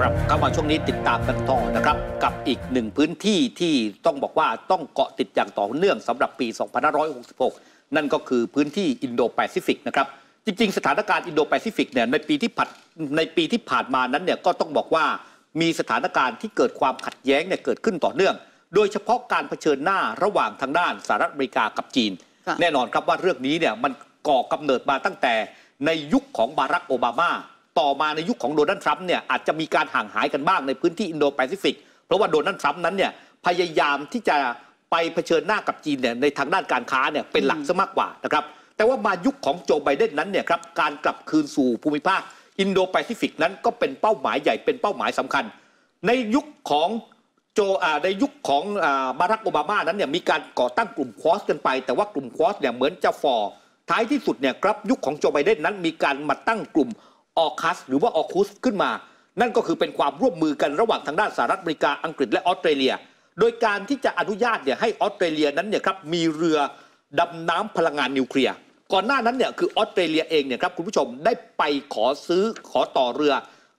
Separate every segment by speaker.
Speaker 1: กลับเข้ามาช่วงนี้ติดตามกันต่อนะครับ กับอีกหนึ่งพื้นที่ที่ต้องบอกว่าต้องเกาะติดอย่างต่อเนื่องสำหรับปี 2566 นั่นก็คือพื้นที่อินโดแปซิฟิกนะครับ จริง ๆ สถานการณ์อินโดแปซิฟิกเนี่ยในปีที่ผัดในปีที่ผ่านมานั้นเนี่ยก็ต้องบอกว่ามีสถานการณ์ที่เกิดความขัดแย้งเนี่ยเกิดขึ้นต่อเนื่อง โดยเฉพาะการเผชิญหน้าระหว่างทางด้านสหรัฐอเมริกากับจีน
Speaker 2: ค่ะ
Speaker 1: แน่นอนครับว่าเรื่องนี้เนี่ยมันก่อกำเนิดมาตั้งแต่ในยุคของบารักโอบามา ต่อมาในยุคของโดนัลด์ทรัมป์เนี่ยอาจจะมีการห่างหายกันบ้างในพื้นที่อินโดแปซิฟิก เพราะว่าโดนัลด์ทรัมป์นั้นเนี่ยพยายามที่จะไปเผชิญหน้ากับจีนเนี่ยในทางด้านการค้าเนี่ยเป็นหลักซะมากกว่านะครับแต่ว่ามายุคของโจไบเดนนั้นเนี่ยครับการกลับคืนสู่ภูมิภาคอินโดแปซิฟิกนั้นก็เป็นเป้าหมายใหญ่เป็นเป้าหมายสำคัญ ในยุคของโจในยุคของบารักโอบามานั้นเนี่ยมีการก่อตั้งกลุ่ม Quad กันไป แต่ว่ากลุ่ม Quad เนี่ยเหมือนจะฟอท้ายที่สุดเนี่ยครับยุคของโจไบเดนนั้นมีการมาตั้งกลุ่ม ออคัสหรือว่าออคุสขึ้นมา นั่นก็คือเป็นความร่วมมือกันระหว่างทางด้านสหรัฐอเมริกาอังกฤษและออสเตรเลีย โดยการที่จะอนุญาตเนี่ยให้ออสเตรเลียนั้นเนี่ยครับมีเรือดำน้ำพลังงานนิวเคลียร์ก่อนหน้านั้นเนี่ยคือออสเตรเลียเองเนี่ยครับคุณผู้ชมได้ไปขอซื้อขอต่อเรือ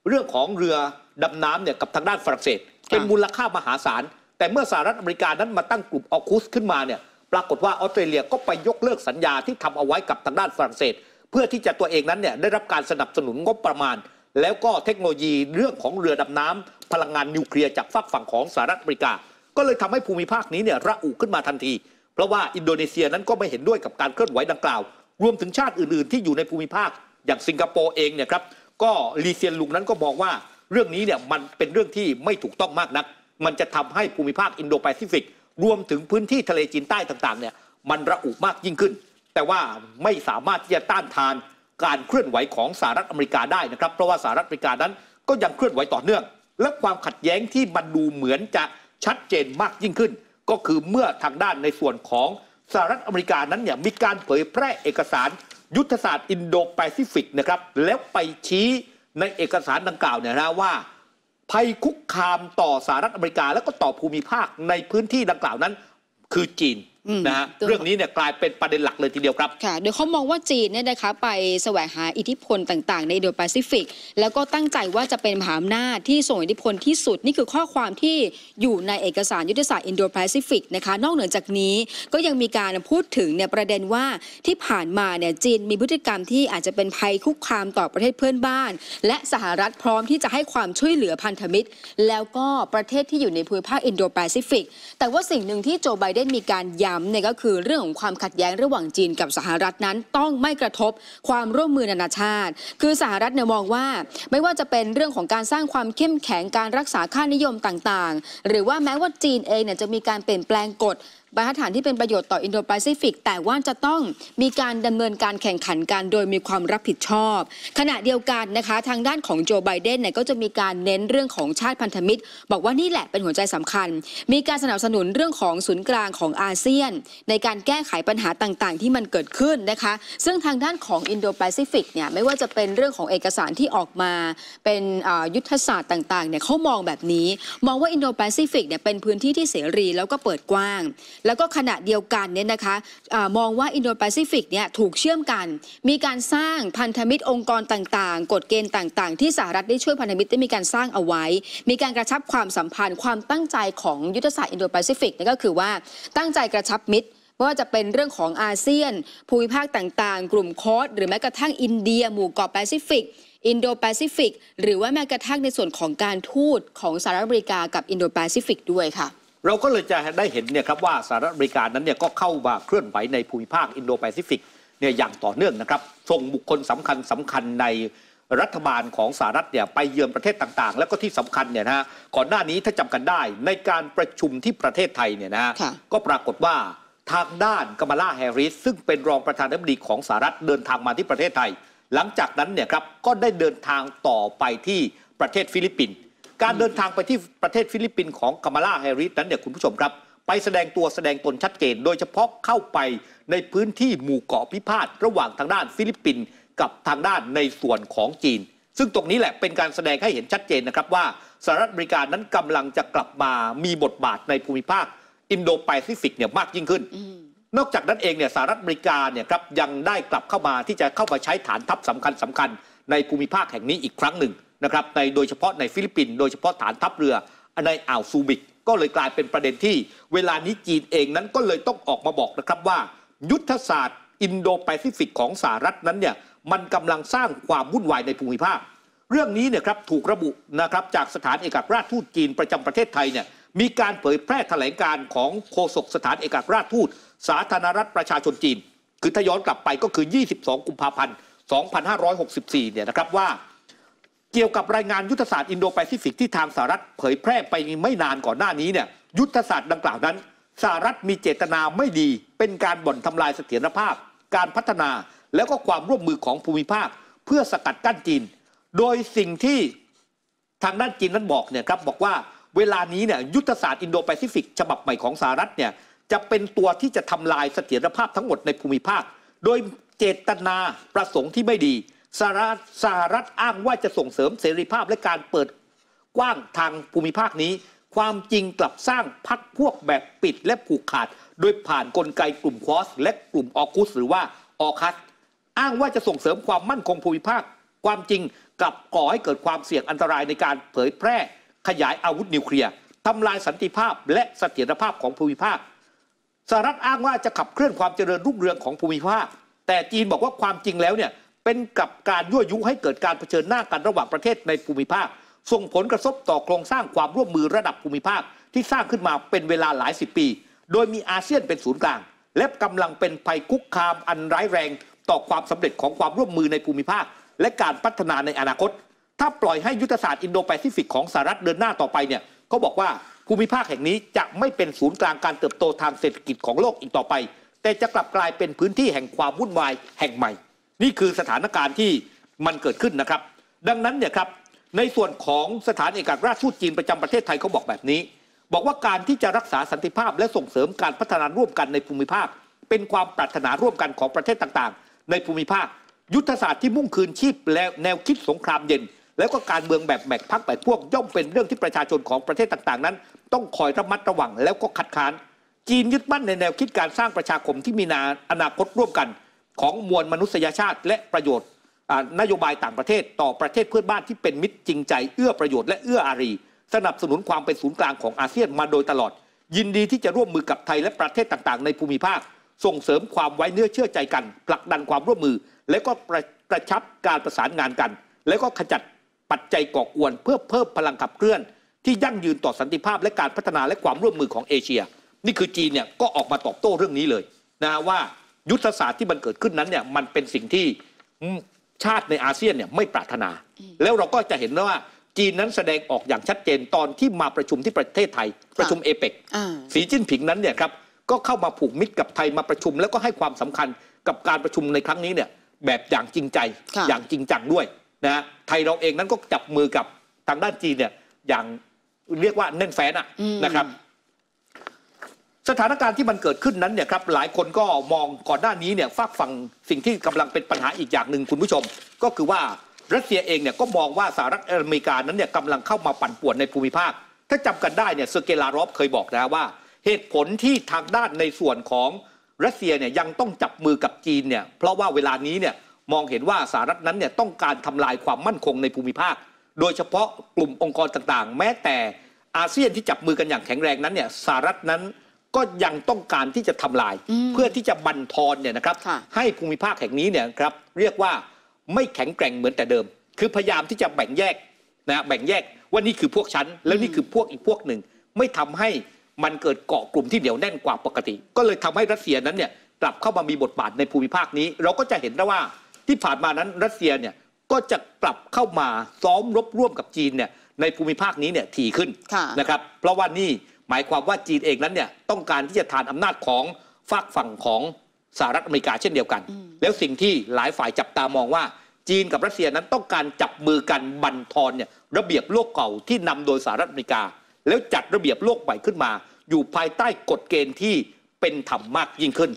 Speaker 1: เรื่องของเรือดำน้ำเนี่ยกับทางด้านฝรั่งเศส เป็นมูลค่ามหาศาล แต่เมื่อสหรัฐอเมริกานั้นมาตั้งกลุ่มออคุสขึ้นมาเนี่ยปรากฏว่าออสเตรเลียก็ไปยกเลิกสัญญาที่ทำเอาไว้กับทางด้านฝรั่งเศส เพื่อที่จะตัวเองนั้นเนี่ยได้รับการสนับสนุนงบประมาณ แล้วก็เทคโนโลยีเรื่องของเรือดำน้ำพลังงานนิวเคลียร์จากฝักฝั่งของสหรัฐอเมริกา ก็เลยทำให้ภูมิภาคนี้เนี่ยระอุขึ้นมาทันที เพราะว่าอินโดนีเซียนั้นก็ไม่เห็นด้วยกับการเคลื่อนไหวดังกล่าว รวมถึงชาติอื่นๆ ที่อยู่ในภูมิภาคอย่างสิงคโปร์เองเนี่ยครับก็ลีเซียนลุงนั้นก็มองว่าเรื่องนี้เนี่ยมันเป็นเรื่องที่ไม่ถูกต้องมากนัก มันจะทำให้ภูมิภาคอินโดแปซิฟิกรวมถึงพื้นที่ทะเลจีนใต้ต่างๆเนี่ยมันระอุมากยิ่งขึ้น แต่ว่าไม่สามารถที่จะต้านทานการเคลื่อนไหวของสหรัฐอเมริกาได้นะครับ เพราะว่าสหรัฐอเมริกานั้นก็ยังเคลื่อนไหวต่อเนื่อง และความขัดแย้งที่มันดูเหมือนจะชัดเจนมากยิ่งขึ้น ก็คือเมื่อทางด้านในส่วนของสหรัฐอเมริกานั้นเนี่ยมีการเผยแพร่เอกสาร ยุทธศาสตร์อินโดแปซิฟิกนะครับแล้วไปชี้ในเอกสารดังกล่าวเนี่ยนะว่า ภัยคุกคามต่อสหรัฐอเมริกา และก็ต่อภูมิภาคในพื้นที่ดังกล่าวนั้น คือจีน นะฮะ
Speaker 2: ตัว
Speaker 1: เรื่องนี้เนี่ยกลายเป็นประเด็นหลักเลยทีเดียวครับ
Speaker 2: ค่ะโดยเขามองว่าจีนเนี่ยนะคะไปแสวงหาอิทธิพลต่าง ๆ ในอินโดแปซิฟิก แล้วก็ตั้งใจว่าจะเป็นมหาอำนาจที่ส่งอิทธิพลที่สุดนี่คือข้อความที่อยู่ในเอกสารยุทธศาสตร์อินโดแปซิฟิกนะคะนอกเหนือจากนี้ก็ยังมีการพูดถึงเนี่ยประเด็นว่าที่ผ่านมาเนี่ยจีนมีพฤติกรรมที่อาจจะเป็นภัยคุกคามต่อประเทศเพื่อนบ้าน และสหรัฐพร้อมที่จะให้ความช่วยเหลือพันธมิตร แล้วก็ประเทศที่อยู่ในภูมิภาคอินโดแปซิฟิกแต่ว่าสิ่งหนึ่งที่โจไบเดนมีการย้ำเนี่ยก็คือเรื่องของความขัดแย้งระหว่างจีนกับสหรัฐนั้นต้องไม่กระทบความร่วมมือนานาชาติ คือสหรัฐเนี่ยมองว่า ไม่ว่าจะเป็นเรื่องของการสร้างความเข้มแข็งการรักษาค่านิยมต่างๆ หรือว่าแม้ว่าจีนเองเนี่ยจะมีการเปลี่ยนแปลงกฎบรรทัดฐานที่เป็นประโยชน์ต่ออินโดแปซิฟิก แต่ว่าจะต้องมีการดำเนินการแข่งขันกันโดยมีความรับผิดชอบ ขณะเดียวกันนะคะ ทางด้านของโจไบเดนเนี่ยก็จะมีการเน้นเรื่องของชาติพันธมิตร บอกว่านี่แหละเป็นหัวใจสำคัญ มีการสนับสนุนเรื่องของศูนย์กลางของอาเซียน ในการแก้ไขปัญหาต่างๆ ที่มันเกิดขึ้นนะคะ ซึ่งทางด้านของอินโดแปซิฟิกเนี่ยไม่ว่าจะเป็นเรื่องของเอกสารที่ออกมา เป็นยุทธศาสตร์ต่างๆเนี่ยเขามองแบบนี้ มองว่าอินโดแปซิฟิกเนี่ยเป็นพื้นที่ที่เสรีแล้วก็เปิดกว้างแล้วก็ขณะเดียวกันเนี่ยนะคะอามองว่าอินโดแปซิฟิกเนี่ยถูกเชื่อมกัน มีการสร้างพันธมิตรองค์กรต่างๆ กฎเกณฑ์ต่างๆ ที่สหรัฐได้ช่วยพันธมิตรได้มีการสร้างเอาไว้ มีการกระชับความสัมพันธ์ความตั้งใจของยุทธศาสตร์อินโดแปซิฟิกเนี่ยก็คือว่าตั้งใจกระชับมิตรไม่ว่าจะเป็นเรื่องของอาเซียน ภูมิภาคต่างๆ กลุ่ม Quad หรือแม้กระทั่งอินเดีย หมู่เกาะแปซิฟิก อินโดแปซิฟิก หรือว่าแม้กระทั่งในส่วนของการทูตของสหรัฐอเมริกากับอินโดแปซิฟิกด้วยค่ะ
Speaker 1: เราก็เลยจะได้เห็นเนี่ยครับว่าสหรัฐอเมริกานั้นเนี่ยก็เข้ามาเคลื่อนไหวในภูมิภาคอินโดแปซิฟิกเนี่ยอย่างต่อเนื่องนะครับส่งบุคคลสำคัญสำคัญในรัฐบาลของสหรัฐเนี่ยไปเยือนประเทศต่างๆ แล้วก็ที่สำคัญเนี่ยนะฮะก่อนหน้านี้ถ้าจำกันได้ในการประชุมที่ประเทศไทยเนี่ยนะฮะ
Speaker 2: ค่ะ
Speaker 1: ก็ปรากฏว่าทางด้านกัมมาลาแฮร์ริส ซึ่งเป็นรองประธานาธิบดีของสหรัฐเดินทางมาที่ประเทศไทย หลังจากนั้นเนี่ยครับก็ได้เดินทางต่อไปที่ประเทศฟิลิปปินส์ การเดินทางไปที่ประเทศฟิลิปปินส์ของกมลาแฮร์ริสนั้นเนี่ยคุณผู้ชมครับ ไปแสดงตัวแสดงตนชัดเจน โดยเฉพาะเข้าไปในพื้นที่หมู่เกาะพิพาทระหว่างทางด้านฟิลิปปินส์กับทางด้านในส่วนของจีน ซึ่งตรงนี้แหละเป็นการแสดงให้เห็นชัดเจนนะครับว่าสหรัฐอเมริกานั้นกำลังจะกลับมามีบทบาทในภูมิภาคอินโดแปซิฟิกเนี่ยมากยิ่งขึ้นนอกจากนั้นเองเนี่ยสหรัฐอเมริกาเนี่ยครับยังได้กลับเข้ามาที่จะเข้ามาใช้ฐานทัพสำคัญสำคัญในภูมิภาคแห่งนี้อีกครั้งหนึ่ง นะครับในโดยเฉพาะในฟิลิปปินส์โดยเฉพาะฐานทัพเรือในอ่าวซูบิก ก็เลยกลายเป็นประเด็นที่ เวลานี้จีนเองนั้นก็เลยต้องออกมาบอกนะครับว่า ยุทธศาสตร์ อินโดแปซิฟิกของสหรัฐนั้นเนี่ยมันกำลังสร้างความวุ่นวายในภูมิภาค เรื่องนี้เนี่ยครับถูกระบุนะครับจากสถานเอกอัครราชทูตจีนประจำประเทศไทยเนี่ยมีการเผยแพร่แถลงการณ์ของโฆษกสถานเอกอัครราชทูต สาธารณรัฐประชาชนจีน คือถ้าย้อนกลับไปก็คือ 22 กุมภาพันธ์ 2564 เนี่ยนะครับว่า เกี่ยวกับรายงานยุทธศาสตร์อินโดแปซิฟิกที่ทางสหรัฐเผยแพร่ไปไม่นานก่อนหน้านี้เนี่ยยุทธศาสตร์ดังกล่าวนั้นสหรัฐมีเจตนาไม่ดี เป็นการบ่อนทำลายเสถียรภาพ การพัฒนาแล้วก็ความร่วมมือของภูมิภาค เพื่อสกัดกั้นจีน โดยสิ่งที่ทางด้านจีนนั้นบอกเนี่ยครับบอกว่าเวลานี้เนี่ยยุทธศาสตร์อินโดแปซิฟิกฉบับใหม่ของสหรัฐเนี่ยจะเป็นตัวที่จะทำลายเสถียรภาพทั้งหมดในภูมิภาค โดยเจตนาประสงค์ที่ไม่ดี สหรัฐสหรัฐอ้างว่าจะส่งเสริมเสรีภาพและการเปิดกว้างทางภูมิภาคนี้ ความจริงกลับสร้างพักพวกแบบปิดและผูกขาด โดยผ่านกลไกกลุ่ม Quad และกลุ่ม AUKUS หรือว่าออคัส อ้างว่าจะส่งเสริมความมั่นคงภูมิภาค ความจริงกลับก่อให้เกิดความเสี่ยงอันตรายในการเผยแพร่ ขยายอาวุธนิวเคลียร์ทำลายสันติภาพและเสถียรภาพของภูมิภาคสหรัฐอ้างว่าจะขับเคลื่อนความเจริญรุ่งเรืองของภูมิภาค แต่จีนบอกว่าความจริงแล้วเนี่ย เป็นกับการยั่วยุให้เกิดการเผชิญหน้ากันระหว่างประเทศในภูมิภาค ส่งผลกระทบต่อโครงสร้างความร่วมมือระดับภูมิภาคที่สร้างขึ้นมาเป็นเวลาหลายสิบปี โดยมีอาเซียนเป็นศูนย์กลาง และกำลังเป็นภัยคุกคามอันร้ายแรง ต่อความสำเร็จของความร่วมมือในภูมิภาค และการพัฒนาในอนาคต ถ้าปล่อยให้ยุทธศาสตร์อินโดแปซิฟิกของสหรัฐเดินหน้าต่อไปเนี่ยเขาบอกว่าภูมิภาคแห่งนี้จะไม่เป็นศูนย์กลางการเติบโตทางเศรษฐกิจของโลกอีกต่อไป แต่จะกลับกลายเป็นพื้นที่แห่งความวุ่นวายแห่งใหม่ นี่คือสถานการณ์ที่มันเกิดขึ้นนะครับ ดังนั้นเนี่ยครับในส่วนของสถานเอกอัครราชทูตจีนประจำประเทศไทยเขาบอกแบบนี้ บอกว่าการที่จะรักษาสันติภาพและส่งเสริมการพัฒนาร่วมกันในภูมิภาค เป็นความปรารถนาร่วมกันของประเทศต่างๆ ในภูมิภาค ยุทธศาสตร์ที่มุ่งคืนชีพและแนวคิดสงครามเย็น แล้วก็การเมืองแบบแบ่งพักแบ่งพวกย่อมเป็นเรื่องที่ประชาชนของประเทศต่างๆ นั้น ต้องคอยระมัดระวังแล้วก็คัดค้าน จีนยึดมั่นในแนวคิดการสร้างประชาคมที่มีนาอนาคตร่วมกัน ของมวลมนุษยชาติ และประโยชน์นโยบายต่างประเทศต่อประเทศเพื่อนบ้านที่เป็นมิตรจริงใจเอื้อประโยชน์และเอื้ออารี สนับสนุนความเป็นศูนย์กลางของอาเซียนมาโดยตลอด ยินดีที่จะร่วมมือกับไทยและประเทศต่างๆ ในภูมิภาค ส่งเสริมความไว้เนื้อเชื่อใจกันผลักดันความร่วมมือ และก็ประกระชับการประสานงานกัน แล้วก็ขจัดปัจจัยก่อกวน เพื่อเพิ่มพลังขับเคลื่อน ที่ยั่งยืนต่อสันติภาพและการพัฒนาและความร่วมมือของเอเชีย นี่คือจีนเนี่ยก็ออกมาตอบโต้เรื่องนี้เลยนะว่า ยุทธศาสตร์ที่มันเกิดขึ้นนั้นเนี่ยมันเป็นสิ่งที่ชาติในอาเซียนเนี่ยไม่ปรารถนา แล้วเราก็จะเห็นว่าจีนนั้นแสดงออกอย่างชัดเจนตอนที่มาประชุมที่ประเทศไทย ประชุมเอเปก
Speaker 2: อ่า
Speaker 1: สีจิ้นผิงนั้นเนี่ยครับก็เข้ามาผูกมิตรกับไทยมาประชุม แล้วก็ให้ความสำคัญกับการประชุมในครั้งนี้เนี่ยแบบอย่างจริงใจ
Speaker 2: ค่ะ
Speaker 1: อย่างจริงจังด้วยนะฮะไทยเราเองนั้นก็จับมือกับทางด้านจีนเนี่ยอย่างเรียกว่าแน่นแฟ้นอะ
Speaker 2: อืม
Speaker 1: นะครับ สถานการณ์ที่มันเกิดขึ้นนั้นเนี่ยครับหลายคนก็มองก่อนหน้านี้เนี่ยฝากฟังสิ่งที่กำลังเป็นปัญหาอีกอย่างหนึ่งคุณผู้ชม ก็คือว่ารัสเซียเองเนี่ยก็มองว่าสหรัฐอเมริกานั้นเนี่ยกำลังเข้ามาปั่นป่วนในภูมิภาค ถ้าจำกันได้เนี่ยเซอร์เกลารอฟเคยบอกนะว่า เหตุผลที่ทางด้านในส่วนของรัสเซียเนี่ยยังต้องจับมือกับจีนเนี่ยเพราะว่าเวลานี้เนี่ยมองเห็นว่าสหรัฐนั้นเนี่ยต้องการทำลายความมั่นคงในภูมิภาค โดยเฉพาะกลุ่มองค์กรต่างๆ แม้แต่อาเซียนที่จับมือกันอย่างแข็งแรงนั้นเนี่ยสหรัฐนั้น ก็ยังต้องการที่จะทำลาย
Speaker 2: อืม
Speaker 1: เพื่อที่จะบั่นทอนเนี่ยนะครับ
Speaker 2: ค่ะ
Speaker 1: ให้ภูมิภาคแห่งนี้เนี่ยครับเรียกว่าไม่แข็งแกร่งเหมือนแต่เดิม คือพยายามที่จะแบ่งแยกนะแบ่งแยกว่านี่คือพวกฉันแล้วนี่คือพวกอีกพวกหนึ่ง ไม่ทำให้มันเกิดเกาะกลุ่มที่เหนียวแน่นกว่าปกติ ก็เลยทำให้รัสเซียนั้นเนี่ยกลับเข้ามามีบทบาทในภูมิภาคนี้ เราก็จะเห็นได้ว่าที่ผ่านมานั้นรัสเซียเนี่ยก็จะกลับเข้ามาซ้อมรบร่วมกับจีนเนี่ยในภูมิภาคนี้เนี่ยถี่ขึ้น
Speaker 2: ค่ะ
Speaker 1: นะครับ เพราะว่านี่ หมายความว่าจีนเองนั้นเนี่ยต้องการที่จะทานอำนาจของฝากฝั่งของสหรัฐอเมริกาเช่นเดียวกัน
Speaker 2: อืม
Speaker 1: แล้วสิ่งที่หลายฝ่ายจับตามองว่า จีนกับรัสเซียนั้นต้องการจับมือกันบั่นทอนเนี่ยระเบียบโลกเก่าที่นำโดยสหรัฐอเมริกา แล้วจัดระเบียบโลกใหม่ขึ้นมา อยู่ภายใต้กฎเกณฑ์ที่เป็นธรรมมากยิ่งขึ้น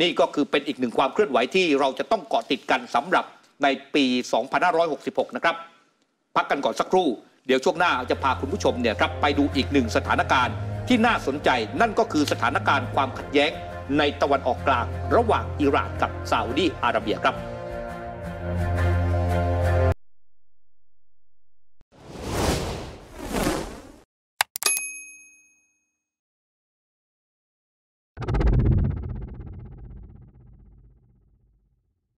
Speaker 1: นี่ก็คือเป็นอีกหนึ่งความเคลื่อนไหวที่เราจะต้องเกาะติดกันสำหรับในปี 2566 นะครับ พักกันก่อนสักครู่ เดี๋ยวช่วงหน้าจะพาคุณผู้ชมเนี่ยครับไปดูอีกหนึ่งสถานการณ์ที่น่าสนใจนั่นก็คือสถานการณ์ความขัดแย้งในตะวันออกกลาง ระหว่างอิหร่านกับซาอุดีอาระเบียครับ